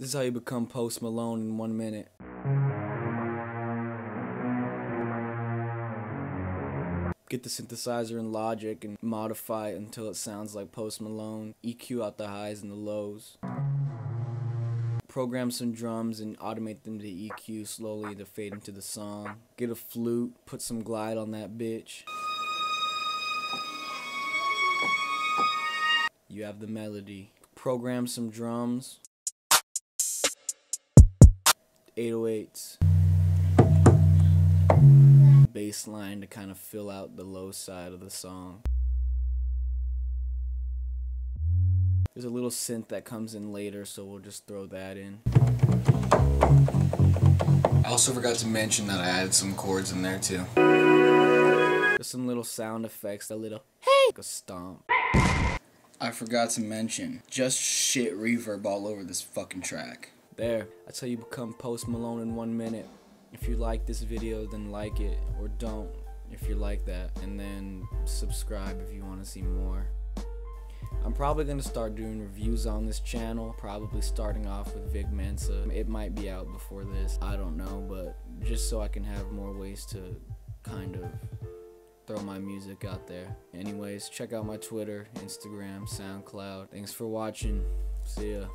This is how you become Post Malone in one minute. Get the synthesizer in Logic and modify it until it sounds like Post Malone. EQ out the highs and the lows. Program some drums and automate them to EQ slowly to fade into the song. Get a flute, put some glide on that bitch. You have the melody. Program some drums. 808s. Bass line to kind of fill out the low side of the song. There's a little synth that comes in later, so we'll just throw that in. I also forgot to mention that I added some chords in there too. There's some little sound effects, a little hey, like a stomp. I forgot to mention, just shit reverb all over this fucking track. There, that's how you become Post Malone in one minute. If you like this video, then like it, or don't if you like that, and then subscribe if you want to see more. I'm probably going to start doing reviews on this channel, probably starting off with Vic Mensa. It might be out before this, I don't know, but just so I can have more ways to kind of throw my music out there. Anyways, check out my Twitter, Instagram, SoundCloud. Thanks for watching. See ya.